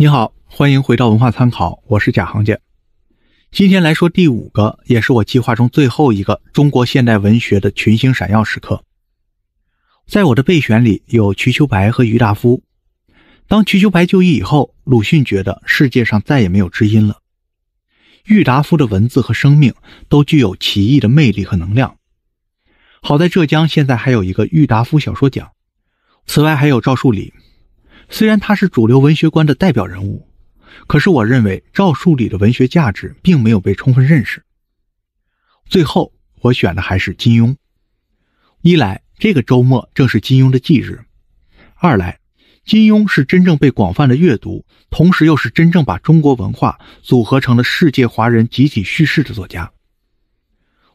你好，欢迎回到文化参考，我是贾行家。今天来说第五个，也是我计划中最后一个中国现代文学的群星闪耀时刻。在我的备选里有瞿秋白和郁达夫。当瞿秋白就义以后，鲁迅觉得世界上再也没有知音了。郁达夫的文字和生命都具有奇异的魅力和能量。好在浙江现在还有一个郁达夫小说奖。此外还有赵树理。虽然他是主流文学观的代表人物，可是我认为赵树理的文学价值并没有被充分认识。最后，我选的还是金庸。一来，这个周末正是金庸的忌日；二来，金庸是真正被广泛的阅读，同时又是真正把中国文化组合成了世界华人集体叙事的作家。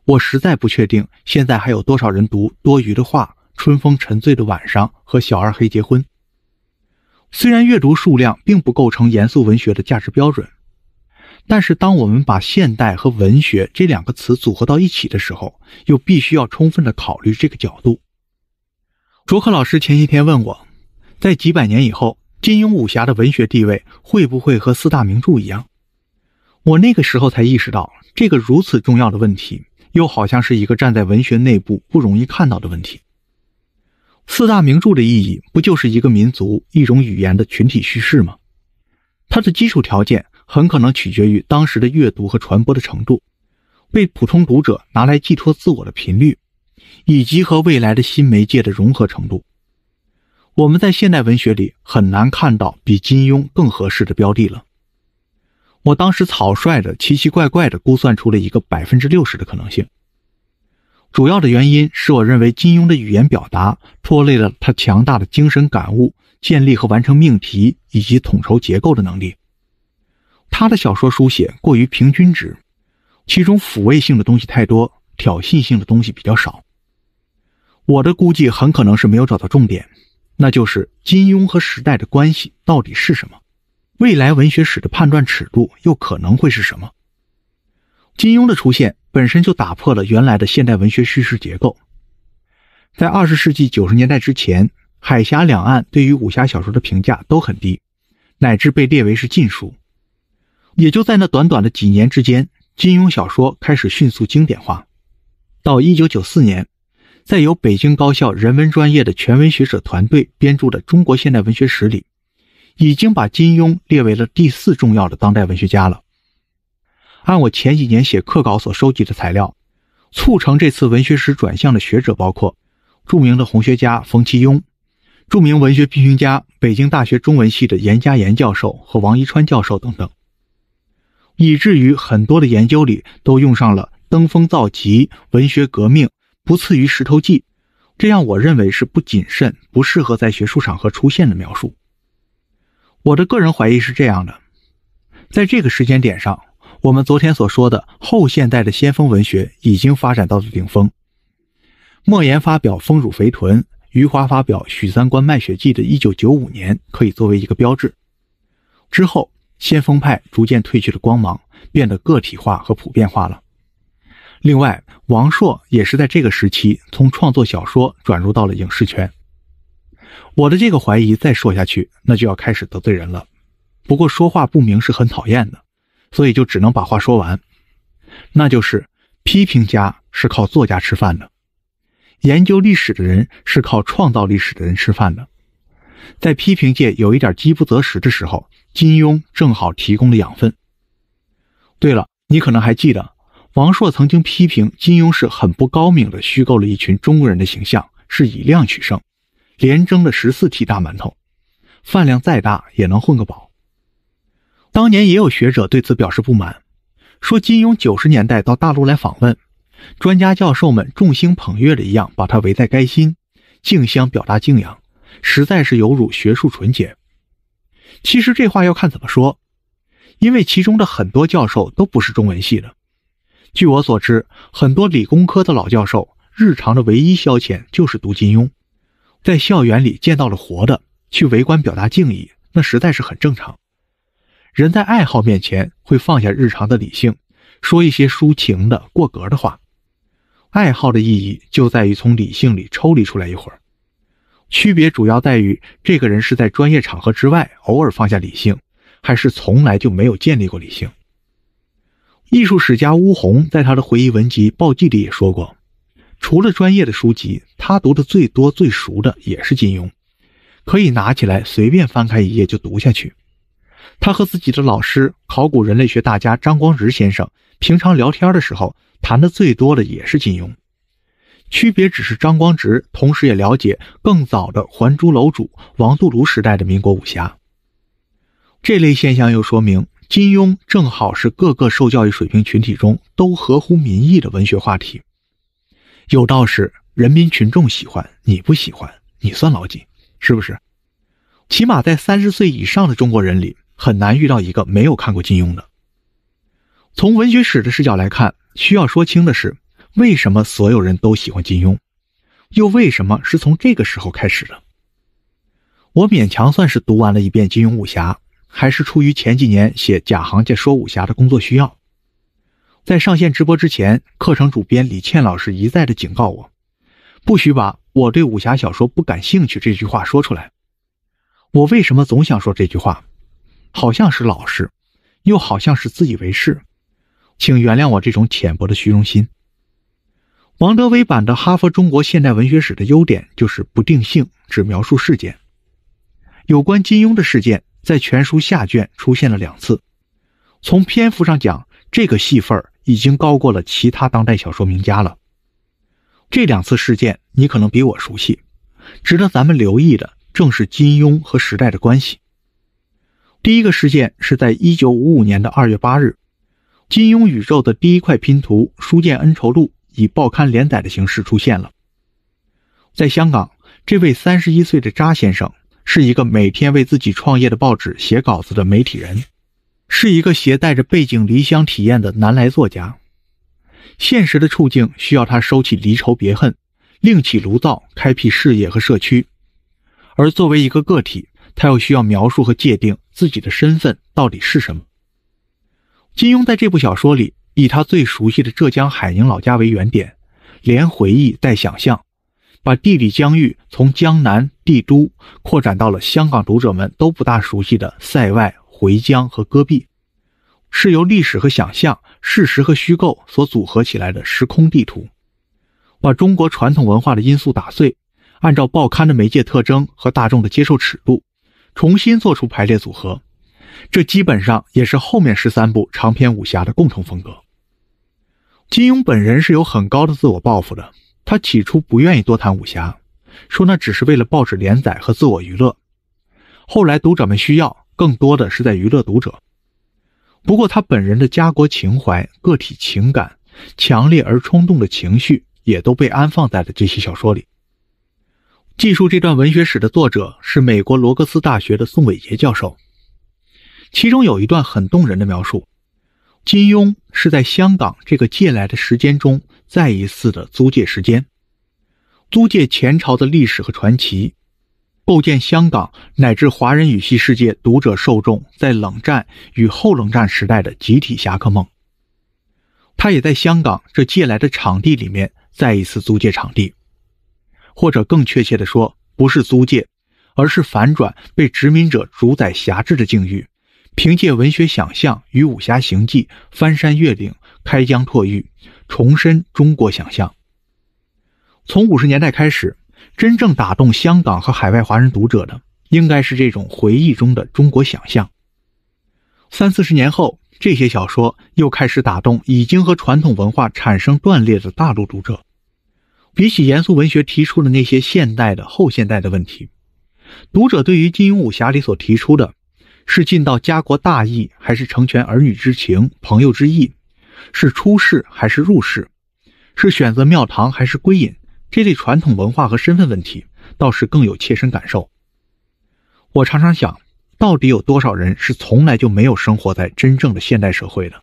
我实在不确定现在还有多少人读多余的话、春风沉醉的晚上和小二黑结婚。虽然阅读数量并不构成严肃文学的价值标准，但是当我们把现代和文学这两个词组合到一起的时候，又必须要充分的考虑这个角度。卓克老师前些天问我，在几百年以后，金庸武侠的文学地位会不会和四大名著一样？我那个时候才意识到，这个如此重要的问题，又好像是一个站在文学内部不容易看到的问题。四大名著的意义不就是一个民族、一种语言的群体叙事吗？它的基础条件很可能取决于当时的阅读和传播的程度，被普通读者拿来寄托自我的频率，以及和未来的新媒介的融合程度。我们在现代文学里很难看到比金庸更合适的标的了。我当时草率的、奇奇怪怪的估算出了一个百分之六十的可能性。主要的原因是我认为金庸的语言表达拖累了他强大的精神感悟、建立和完成命题以及统筹结构的能力。他的小说书写过于平均值，其中抚慰性的东西太多，挑衅性的东西比较少。我的估计很可能是没有找到重点，那就是金庸和时代的关系到底是什么？未来文学史的判断尺度又可能会是什么？金庸的出现。本身就打破了原来的现代文学叙事结构。在二十世纪九十年代之前，海峡两岸对于武侠小说的评价都很低，乃至被列为是禁书。也就在那短短的几年之间，金庸小说开始迅速经典化。到一九九四年，在由北京高校人文专业的权威学者团队编著的《中国现代文学史》里，已经把金庸列为了第四重要的当代文学家了。按我前几年写课稿所收集的材料，促成这次文学史转向的学者包括著名的红学家冯其庸、著名文学批评家北京大学中文系的严家岩教授和王一川教授等等，以至于很多的研究里都用上了“登峰造极”“文学革命”“不次于石头记”这样我认为是不谨慎、不适合在学术场合出现的描述。我的个人怀疑是这样的，在这个时间点上。我们昨天所说的后现代的先锋文学已经发展到了顶峰。莫言发表《丰乳肥臀》，余华发表《许三观卖血记》的一九九五年，可以作为一个标志。之后，先锋派逐渐褪去了光芒，变得个体化和普遍化了。另外，王朔也是在这个时期从创作小说转入到了影视圈。我的这个怀疑再说下去，那就要开始得罪人了。不过说话不明是很讨厌的。所以就只能把话说完，那就是批评家是靠作家吃饭的，研究历史的人是靠创造历史的人吃饭的。在批评界有一点饥不择食的时候，金庸正好提供了养分。对了，你可能还记得，王朔曾经批评金庸是很不高明的，虚构了一群中国人的形象，是以量取胜，连蒸了十四屉大馒头，饭量再大也能混个饱。当年也有学者对此表示不满，说金庸九十年代到大陆来访问，专家教授们众星捧月的一样把他围在该心，竞相表达敬仰，实在是有辱学术纯洁。其实这话要看怎么说，因为其中的很多教授都不是中文系的。据我所知，很多理工科的老教授日常的唯一消遣就是读金庸，在校园里见到了活的，去围观表达敬意，那实在是很正常。人在爱好面前会放下日常的理性，说一些抒情的过格的话。爱好的意义就在于从理性里抽离出来一会儿，区别主要在于这个人是在专业场合之外偶尔放下理性，还是从来就没有建立过理性？艺术史家乌宏在他的回忆文集《报记》里也说过，除了专业的书籍，他读的最多、最熟的也是金庸，可以拿起来随便翻开一页就读下去。他和自己的老师考古人类学大家张光直先生平常聊天的时候，谈的最多的也是金庸。区别只是张光直同时也了解更早的《还珠楼主》王度庐时代的民国武侠。这类现象又说明。金庸正好是各个受教育水平群体中都合乎民意的文学话题，有道是人民群众喜欢，你不喜欢，你算老几？是不是？起码在三十岁以上的中国人里，很难遇到一个没有看过金庸的。从文学史的视角来看，需要说清的是，为什么所有人都喜欢金庸，又为什么是从这个时候开始的？我勉强算是读完了一遍金庸武侠。还是出于前几年写《假行家说武侠》的工作需要，在上线直播之前，课程主编李倩老师一再的警告我，不许把我对武侠小说不感兴趣这句话说出来。我为什么总想说这句话？好像是老实，又好像是自以为是，请原谅我这种浅薄的虚荣心。王德威版的《哈佛中国现代文学史》的优点就是不定性，只描述事件。有关金庸的事件。在全书下卷出现了两次，从篇幅上讲，这个戏份已经高过了其他当代小说名家了。这两次事件你可能比我熟悉，值得咱们留意的正是金庸和时代的关系。第一个事件是在1955年的2月8日，金庸宇宙的第一块拼图《书剑恩仇录》以报刊连载的形式出现了。在香港，这位31岁的查先生。是一个每天为自己创业的报纸写稿子的媒体人，是一个携带着背井离乡体验的南来作家。现实的处境需要他收起离愁别恨，另起炉灶，开辟事业和社区。而作为一个个体，他又需要描述和界定自己的身份到底是什么。金庸在这部小说里，以他最熟悉的浙江海宁老家为原点，连回忆带想象。把地理疆域从江南帝都扩展到了香港读者们都不大熟悉的塞外、回疆和戈壁，是由历史和想象、事实和虚构所组合起来的时空地图。把中国传统文化的因素打碎，按照报刊的媒介特征和大众的接受尺度，重新做出排列组合。这基本上也是后面十三部长篇武侠的共同风格。金庸本人是有很高的自我抱负的。他起初不愿意多谈武侠，说那只是为了报纸连载和自我娱乐。后来读者们需要，更多的是在娱乐读者。不过他本人的家国情怀、个体情感、强烈而冲动的情绪，也都被安放在了这些小说里。记述这段文学史的作者是美国罗格斯大学的宋伟杰教授，其中有一段很动人的描述：金庸是在香港这个借来的时间中。再一次的租借时间，租借前朝的历史和传奇，构建香港乃至华人语系世界读者受众在冷战与后冷战时代的集体侠客梦。他也在香港这借来的场地里面再一次租借场地，或者更确切的说，不是租借，而是反转被殖民者主宰辖制的境遇，凭借文学想象与武侠行迹翻山越岭，开疆拓域。重申中国想象。从五十年代开始，真正打动香港和海外华人读者的，应该是这种回忆中的中国想象。三四十年后，这些小说又开始打动已经和传统文化产生断裂的大陆读者。比起严肃文学提出的那些现代的、后现代的问题，读者对于金庸武侠里所提出的，是尽到家国大义，还是成全儿女之情、朋友之义？是出世还是入世，是选择庙堂还是归隐，这类传统文化和身份问题，倒是更有切身感受。我常常想，到底有多少人是从来就没有生活在真正的现代社会的？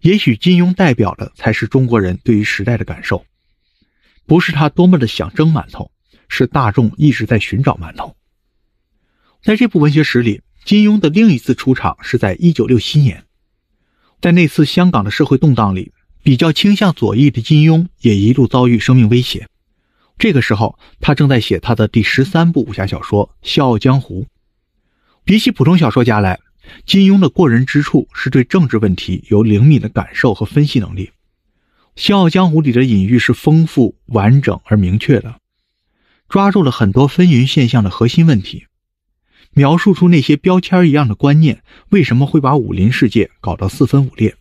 也许金庸代表的才是中国人对于时代的感受，不是他多么的想争馒头，是大众一直在寻找馒头。在这部文学史里，金庸的另一次出场是在一九六七年。在那次香港的社会动荡里，比较倾向左翼的金庸也一度遭遇生命威胁。这个时候，他正在写他的第十三部武侠小说《笑傲江湖》。比起普通小说家来，金庸的过人之处是对政治问题有灵敏的感受和分析能力，《笑傲江湖》里的隐喻是丰富、完整而明确的，抓住了很多纷纭现象的核心问题，描述出那些标签一样的观念为什么会把武林世界搞到四分五裂。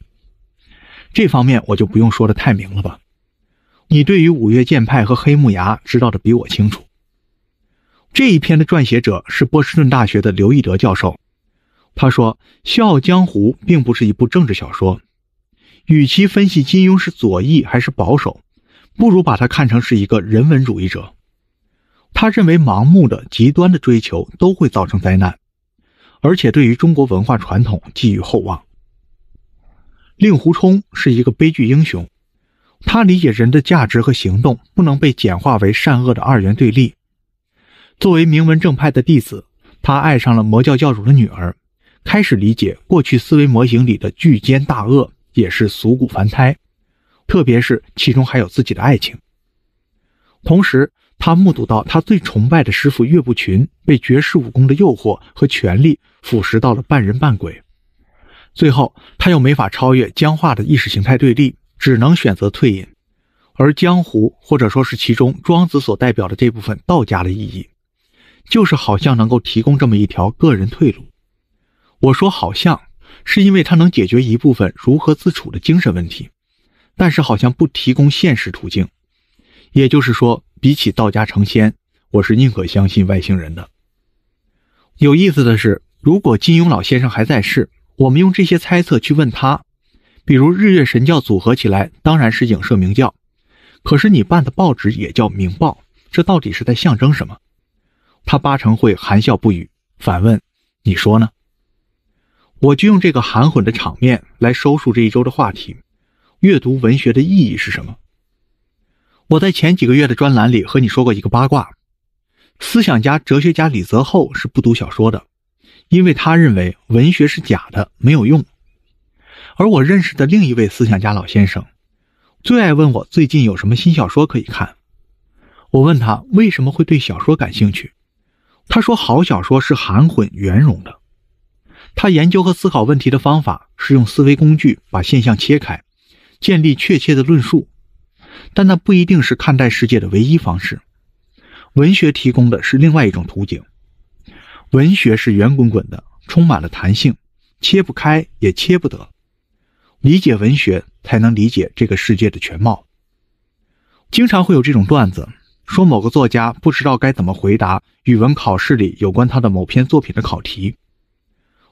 这方面我就不用说的太明了吧？你对于五岳剑派和黑木崖知道的比我清楚。这一篇的撰写者是波士顿大学的刘义德教授。他说：“笑傲江湖并不是一部政治小说，与其分析金庸是左翼还是保守，不如把他看成是一个人文主义者。他认为盲目的、极端的追求都会造成灾难，而且对于中国文化传统寄予厚望。令狐冲是一个悲剧英雄，他理解人的价值和行动不能被简化为善恶的二元对立。作为名门正派的弟子，他爱上了魔教教主的女儿。”开始理解过去思维模型里的巨奸大恶也是俗骨凡胎，特别是其中还有自己的爱情。同时，他目睹到他最崇拜的师傅岳不群被绝世武功的诱惑和权力腐蚀到了半人半鬼，最后他又没法超越僵化的意识形态对立，只能选择退隐。而江湖，或者说是其中庄子所代表的这部分道家的意义，就是好像能够提供这么一条个人退路。我说好像是因为它能解决一部分如何自处的精神问题，但是好像不提供现实途径。也就是说，比起道家成仙，我是宁可相信外星人的。有意思的是，如果金庸老先生还在世，我们用这些猜测去问他，比如日月神教组合起来当然是影射明教，可是你办的报纸也叫明报，这到底是在象征什么？他八成会含笑不语，反问：“你说呢？”我就用这个含混的场面来收束这一周的话题：阅读文学的意义是什么？我在前几个月的专栏里和你说过一个八卦：思想家、哲学家李泽厚是不读小说的，因为他认为文学是假的，没有用。而我认识的另一位思想家老先生，最爱问我最近有什么新小说可以看。我问他为什么会对小说感兴趣，他说好小说是含混圆融的。他研究和思考问题的方法是用思维工具把现象切开，建立确切的论述，但那不一定是看待世界的唯一方式。文学提供的是另外一种途径。文学是圆滚滚的，充满了弹性，切不开也切不得。理解文学，才能理解这个世界的全貌。经常会有这种段子，说某个作家不知道该怎么回答语文考试里有关他的某篇作品的考题。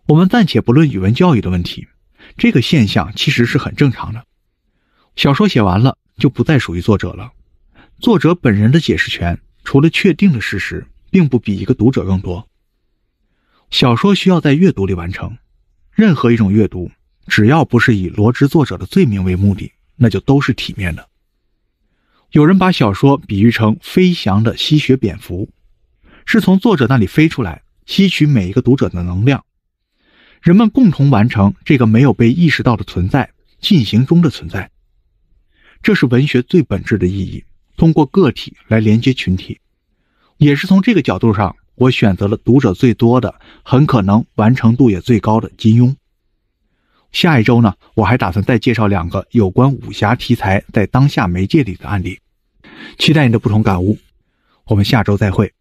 我们暂且不论语文教育的问题，这个现象其实是很正常的。小说写完了就不再属于作者了，作者本人的解释权除了确定的事实，并不比一个读者更多。小说需要在阅读里完成，任何一种阅读，只要不是以罗织作者的罪名为目的，那就都是体面的。有人把小说比喻成飞翔的吸血蝙蝠，是从作者那里飞出来，吸取每一个读者的能量。人们共同完成这个没有被意识到的存在，进行中的存在，这是文学最本质的意义。通过个体来连接群体，也是从这个角度上，我选择了读者最多的，很可能完成度也最高的金庸。下一周呢，我还打算再介绍两个有关武侠题材在当下媒介里的案例，期待你的不同感悟。我们下周再会。